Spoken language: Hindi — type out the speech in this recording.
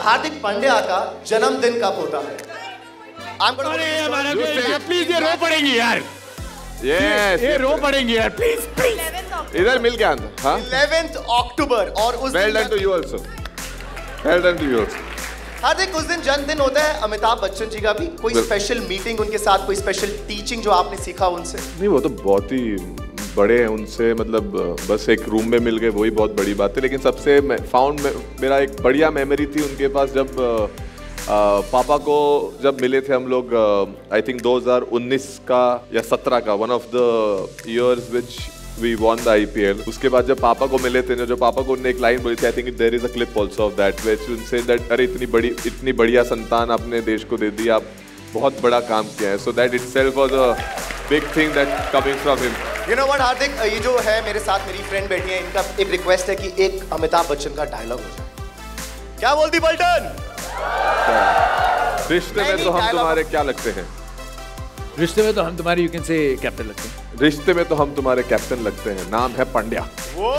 हार्दिक पांड्या का जन्मदिन कब होता है प्लीज़ ये रो पड़ेंगी यार। Yes. ये रो पड़ेंगी यार प्लीज़ प्लीज़ इधर मिल गया आंसर हाँ। 11th अक्टूबर और उस वेल दिन done to you also well done to you also Hardik उस दिन जन्मदिन होता है अमिताभ बच्चन जी का भी। कोई स्पेशल मीटिंग उनके साथ कोई स्पेशल टीचिंग जो आपने सीखा उनसे? नहीं वो तो बहुत ही बड़े हैं उनसे मतलब बस एक रूम में मिल गए वही बहुत बड़ी बात है। लेकिन सबसे फाउंड मेरा एक बढ़िया मेमोरी थी उनके पास जब अ, पापा को जब मिले थे हम लोग आई थिंक 2019 का या 17 का one of the years which we won the IPL उसके बाद जब पापा को मिले थे जो पापा को उनने एक लाइन बोली थी I think there is a clip also of that which उनसे दैट अरे इतनी बड़ी इतनी बढ़िया संतान आपने देश को दे दी आप बहुत बड़ा काम किया है. So that itself was a big thing that coming from him you know what Hardik ये जो है मेरे साथ मेरी फ्रेंड बैठी है इनका एक रिक्वेस्ट है कि एक अमिताभ बच्चन का डायलॉग हो जाए। क्या बोलती पलटन? रिश्ते में तो हम तुम्हारे क्या लगते हैं? रिश्ते में तो हम तुम्हारे यू कैन से कैप्टन लगते हैं। रिश्ते में तो हम तुम्हारे कैप्टन लगते हैं। नाम है पांड्या। वो